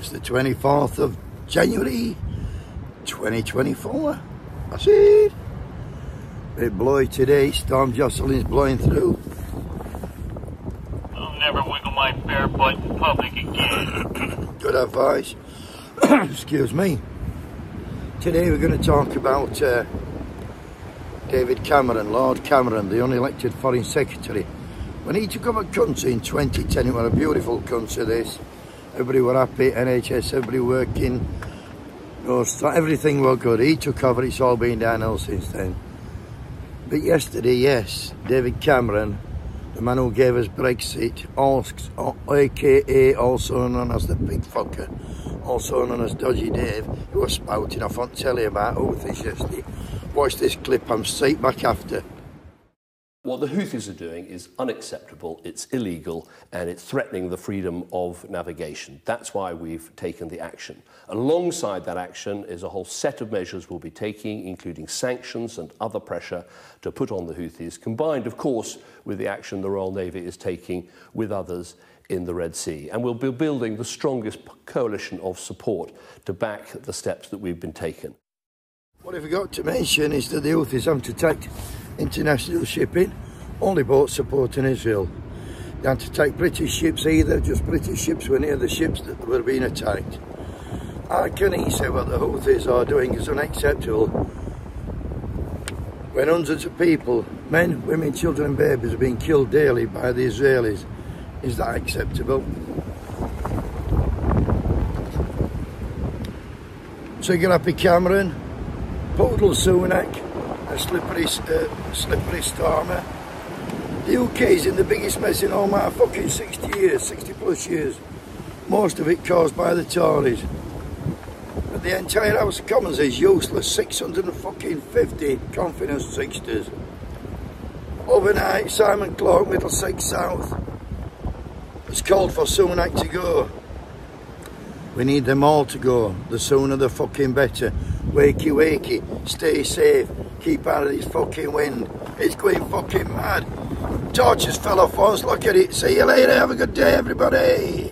It's the 24th of January 2024. That's it. Bit blowy today. Storm Jocelyn's blowing through. I'll never wiggle my bare butt in public again. Good advice. Excuse me. Today we're going to talk about uh, David Cameron, Lord Cameron, the unelected Foreign Secretary. When he took over the country in 2010, it was a beautiful country this. Everybody were happy, NHS, everybody working. No, everything was good. He took over, it's all been downhill since then. But yesterday, yes, David Cameron, the man who gave us Brexit, aka uh, also known as the big fucker, also known as Dodgy Dave, who was spouting off on telly about Houthis yesterday. Watch this clip, I'm straight back after. What the Houthis are doing is unacceptable, it's illegal, and it's threatening the freedom of navigation. That's why we've taken the action. Alongside that action is a whole set of measures we'll be taking, including sanctions and other pressure to put on the Houthis, combined, of course, with the action the Royal Navy is taking with others in the Red Sea. And we'll be building the strongest coalition of support to back the steps that we've been taking. What I forgot to mention is that the Houthis have to take international shipping, only boats supporting Israel. They had to take British ships either, just British ships were near the ships that were being attacked. I can say what the Houthis are doing is unacceptable. When hundreds of people, men, women, children and babies are being killed daily by the Israelis, is that acceptable? Trigger Happy Cameron, Podal Sunak, slippery, uh, slippery Starmer. The UK is in the biggest mess in all my fucking 60 years, 60 plus years. Most of it caused by the Tories. But the entire House of Commons is useless, 650 confidence sixters. Overnight, Simon Clarke, Middlesex South, has called for Sunak to go. We need them all to go. The sooner the fucking better. Wakey wakey, stay safe, keep out of this fucking wind. It's going fucking mad. Torches fell off us, look at it. See you later, have a good day everybody.